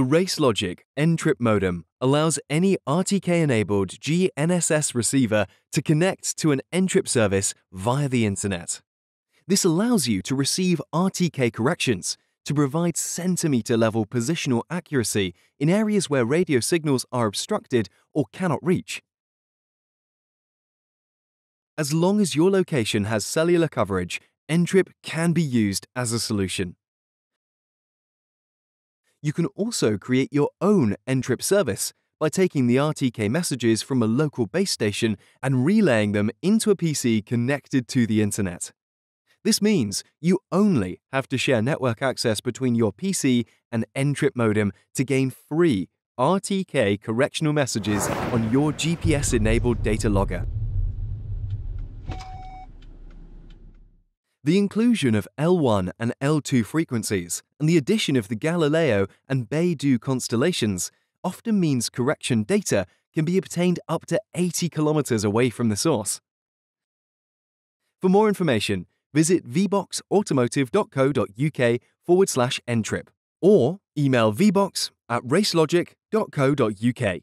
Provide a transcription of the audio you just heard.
The RaceLogic N-Trip modem allows any RTK-enabled GNSS receiver to connect to an N-Trip service via the internet. This allows you to receive RTK corrections to provide centimeter-level positional accuracy in areas where radio signals are obstructed or cannot reach. As long as your location has cellular coverage, N-Trip can be used as a solution. You can also create your own N-Trip service by taking the RTK messages from a local base station and relaying them into a PC connected to the internet. This means you only have to share network access between your PC and N-Trip modem to gain free RTK correctional messages on your GPS-enabled data logger. The inclusion of L1 and L2 frequencies and the addition of the Galileo and Beidou constellations often means correction data can be obtained up to 80 kilometers away from the source. For more information, visit vboxautomotive.co.uk forward slash ntrip or email vbox at racelogic.co.uk.